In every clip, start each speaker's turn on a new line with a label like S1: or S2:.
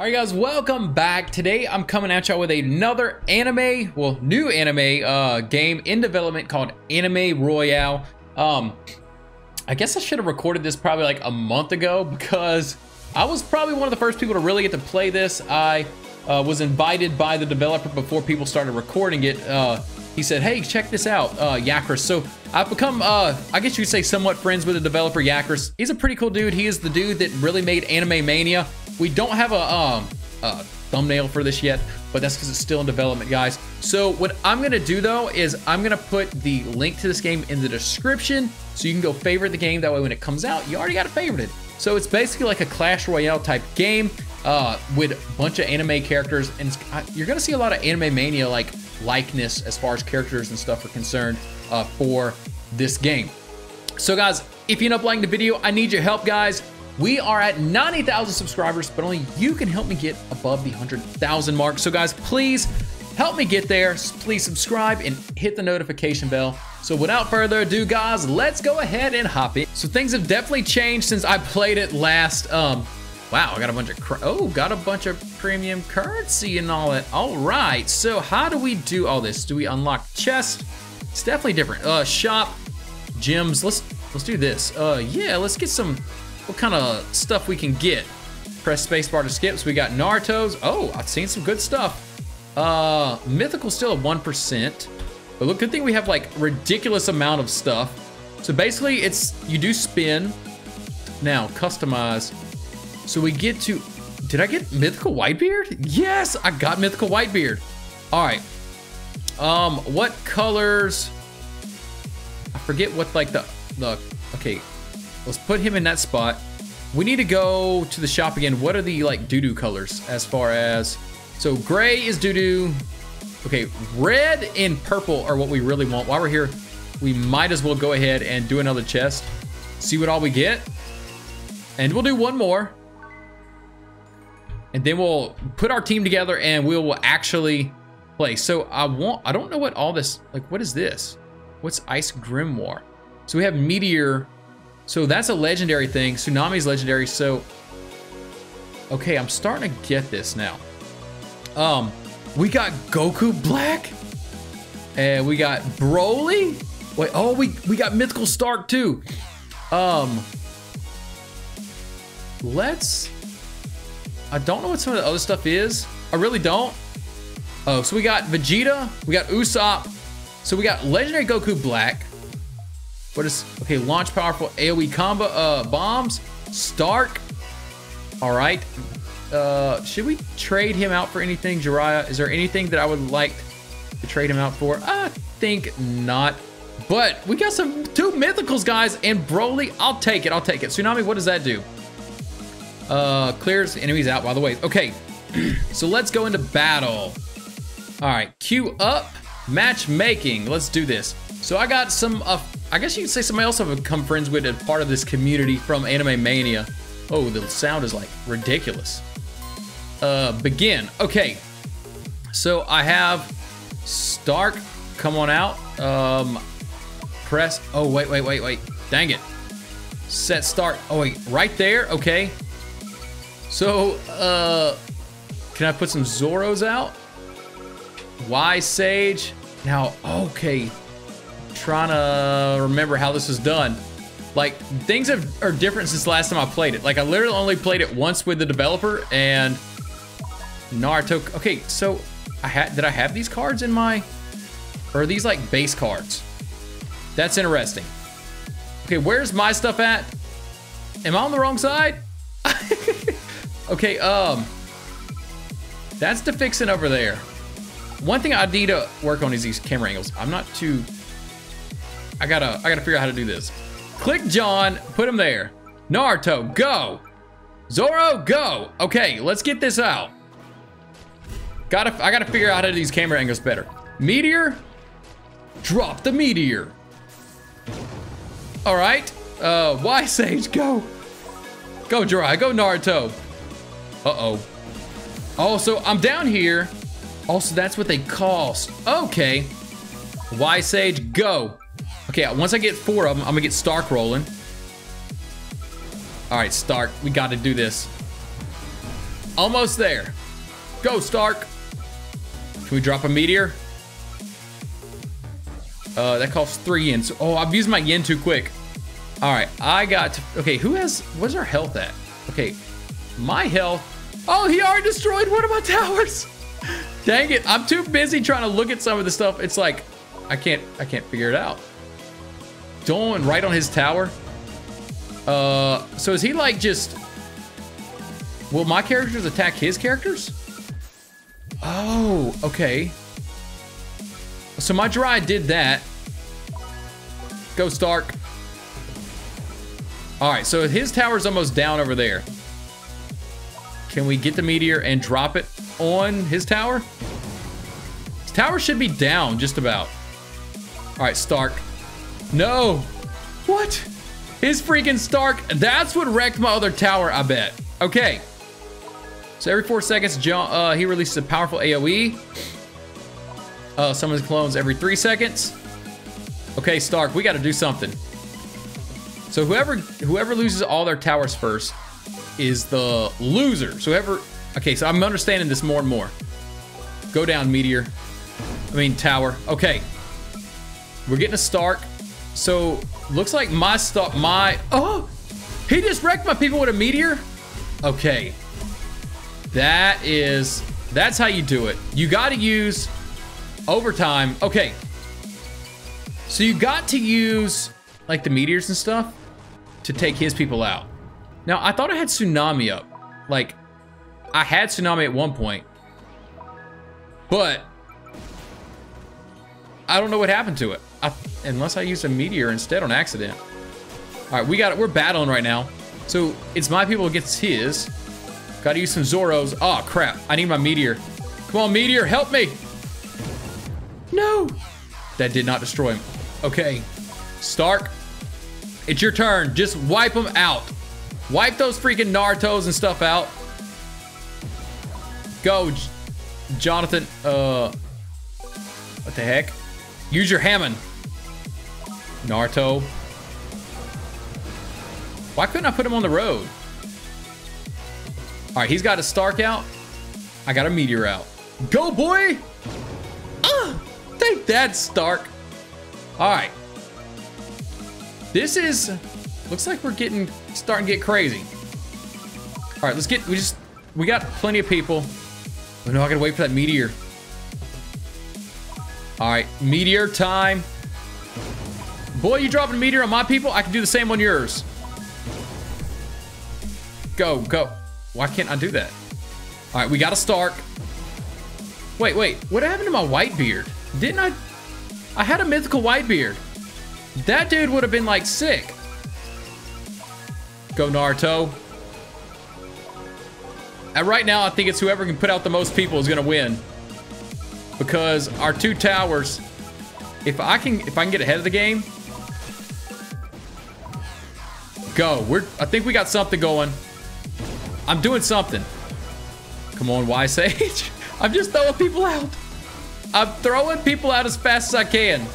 S1: Alright guys, welcome back. Today I'm coming at y'all with another anime, well, new anime uh, game in development called Anime Royale. Um, I guess I should have recorded this probably like a month ago because I was probably one of the first people to really get to play this. I uh, was invited by the developer before people started recording it. Uh, he said, hey, check this out, uh, Yakris. So I've become, uh, I guess you could say somewhat friends with the developer Yakris. He's a pretty cool dude. He is the dude that really made Anime Mania. We don't have a, um, a thumbnail for this yet, but that's because it's still in development, guys. So what I'm gonna do though is I'm gonna put the link to this game in the description so you can go favorite the game. That way when it comes out, you already got it favorited. So it's basically like a Clash Royale type game uh, with a bunch of anime characters, and uh, you're gonna see a lot of Anime Mania like likeness as far as characters and stuff are concerned uh, for this game. So guys, if you end up liking the video, I need your help, guys. We are at 90,000 subscribers, but only you can help me get above the 100,000 mark. So guys, please help me get there. Please subscribe and hit the notification bell. So without further ado, guys, let's go ahead and hop in. So things have definitely changed since I played it last. Um, wow, I got a bunch of, oh, got a bunch of premium currency and all that. All right, so how do we do all this? Do we unlock chest? It's definitely different. Uh, shop, gems. Let's let's do this. Uh, yeah, let's get some what kind of stuff we can get. Press spacebar to skip. So we got Naruto's. Oh, I've seen some good stuff. Uh, Mythical still at 1%. But look, good thing we have like ridiculous amount of stuff. So basically it's, you do spin. Now, customize. So we get to, did I get Mythical Whitebeard? Yes, I got Mythical Whitebeard. All right. Um, what colors? I forget what like the, the, okay, Let's put him in that spot. We need to go to the shop again. What are the like doo-doo colors as far as... So gray is doo-doo. Okay, red and purple are what we really want. While we're here, we might as well go ahead and do another chest. See what all we get. And we'll do one more. And then we'll put our team together and we will actually play. So I want, I don't know what all this, like what is this? What's Ice Grimoire? So we have Meteor so that's a legendary thing. Tsunami's legendary. So, okay, I'm starting to get this now. Um, we got Goku Black, and we got Broly. Wait, oh, we we got Mythical Stark too. Um, let's. I don't know what some of the other stuff is. I really don't. Oh, so we got Vegeta, we got Usopp, so we got Legendary Goku Black, what is, okay, launch powerful AoE combo, uh, bombs. Stark. All right. Uh, should we trade him out for anything, Jiraiya? Is there anything that I would like to trade him out for? I think not. But we got some two mythicals, guys, and Broly. I'll take it. I'll take it. Tsunami, what does that do? Uh, clears enemies out, by the way. Okay, so let's go into battle. All right, queue up, matchmaking. Let's do this. So I got some uh, I guess you could say somebody else I've become friends with and part of this community from Anime Mania. Oh, the sound is like ridiculous. Uh, begin. Okay. So I have Stark. Come on out. Um, press. Oh, wait, wait, wait, wait. Dang it. Set start. Oh, wait. Right there. Okay. So, uh, can I put some Zoros out? Y Sage. Now, okay trying to remember how this is done. Like, things have, are different since last time I played it. Like, I literally only played it once with the developer, and Naruto... Okay, so, I had did I have these cards in my... Or are these, like, base cards? That's interesting. Okay, where's my stuff at? Am I on the wrong side? okay, um... That's the fixing over there. One thing I need to work on is these camera angles. I'm not too I gotta, I gotta figure out how to do this. Click John, put him there. Naruto, go. Zoro, go. Okay, let's get this out. Gotta, I gotta figure out how to do these camera angles better. Meteor, drop the meteor. All right, uh, Y Sage, go. Go, Jirai, go Naruto. Uh-oh. Oh, so I'm down here. Also, that's what they cost. Okay. Y Sage, go. Okay, once I get four of them, I'm gonna get Stark rolling. All right, Stark, we gotta do this. Almost there. Go, Stark. Can we drop a meteor? Uh, that costs three yen. So, oh, I've used my yen too quick. All right, I got okay, who has, what's our health at? Okay, my health. Oh, he already destroyed one of my towers. Dang it, I'm too busy trying to look at some of the stuff. It's like, I can't, I can't figure it out. Going right on his tower. Uh, so is he like just, will my characters attack his characters? Oh, okay. So my dry did that. Go Stark. All right, so his tower's almost down over there. Can we get the meteor and drop it on his tower? His tower should be down just about. All right, Stark. No. What? His freaking Stark. That's what wrecked my other tower, I bet. Okay. So every four seconds, John, uh, he releases a powerful AoE. Uh, his clones every three seconds. Okay, Stark, we got to do something. So whoever whoever loses all their towers first is the loser. So whoever, okay, so I'm understanding this more and more. Go down, meteor. I mean, tower. Okay. We're getting a Stark. So looks like my stop, my, oh, he just wrecked my people with a meteor. Okay. That is, that's how you do it. You got to use overtime. Okay. So you got to use like the meteors and stuff to take his people out. Now, I thought I had Tsunami up. Like, I had Tsunami at one point. But, I don't know what happened to it. I, unless I used a meteor instead on accident. All right, we got it. We're battling right now. So, it's my people against his. Gotta use some Zoros. Oh, crap. I need my meteor. Come on, meteor, help me. No. That did not destroy him. Okay. Stark, it's your turn. Just wipe them out. Wipe those freaking Narutos and stuff out. Go, J Jonathan. Uh, what the heck? Use your Hamon. Naruto. Why couldn't I put him on the road? All right, he's got a Stark out. I got a Meteor out. Go, boy! Ah, take that, Stark. All right. This is, looks like we're getting, starting to get crazy. All right, let's get, we just, we got plenty of people. Oh no, I gotta wait for that meteor. All right, meteor time. Boy, you dropping a meteor on my people? I can do the same on yours. Go, go. Why can't I do that? All right, we got a Stark. Wait, wait, what happened to my white beard? Didn't I? I had a mythical white beard. That dude would have been like sick. Go Naruto. And right now, I think it's whoever can put out the most people is gonna win. Because our two towers, if I can if I can get ahead of the game. Go. We're I think we got something going. I'm doing something. Come on, Y Sage. I'm just throwing people out. I'm throwing people out as fast as I can.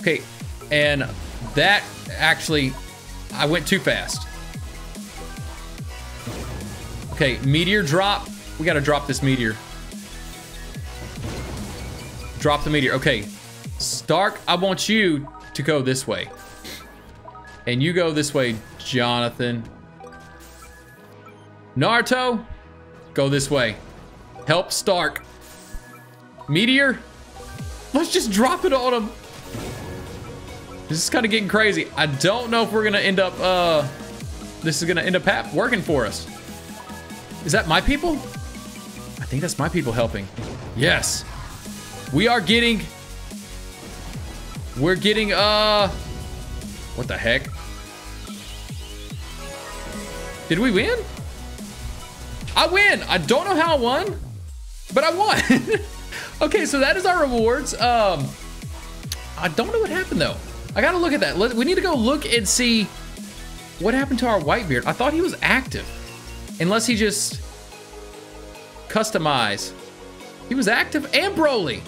S1: Okay, and that actually, I went too fast. Okay, meteor drop. We gotta drop this meteor. Drop the meteor. Okay, Stark, I want you to go this way. And you go this way, Jonathan. Naruto, go this way. Help Stark. Meteor, let's just drop it on him. This is kind of getting crazy. I don't know if we're gonna end up, uh, this is gonna end up working for us. Is that my people? I think that's my people helping. Yes. We are getting, we're getting, uh, what the heck? Did we win? I win. I don't know how I won, but I won. okay, so that is our rewards. Um, I don't know what happened though. I gotta look at that. Let, We need to go look and see what happened to our Whitebeard. I thought he was active. Unless he just customized. He was active and Broly.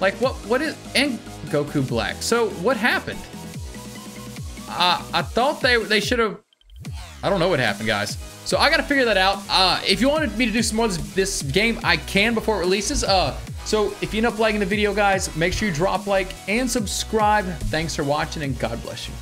S1: Like what what is and Goku Black. So what happened? Uh, I thought they they should have I don't know what happened, guys. So I got to figure that out. Uh, if you wanted me to do some more of this, this game, I can before it releases. Uh, so if you end up liking the video, guys, make sure you drop like and subscribe. Thanks for watching, and God bless you.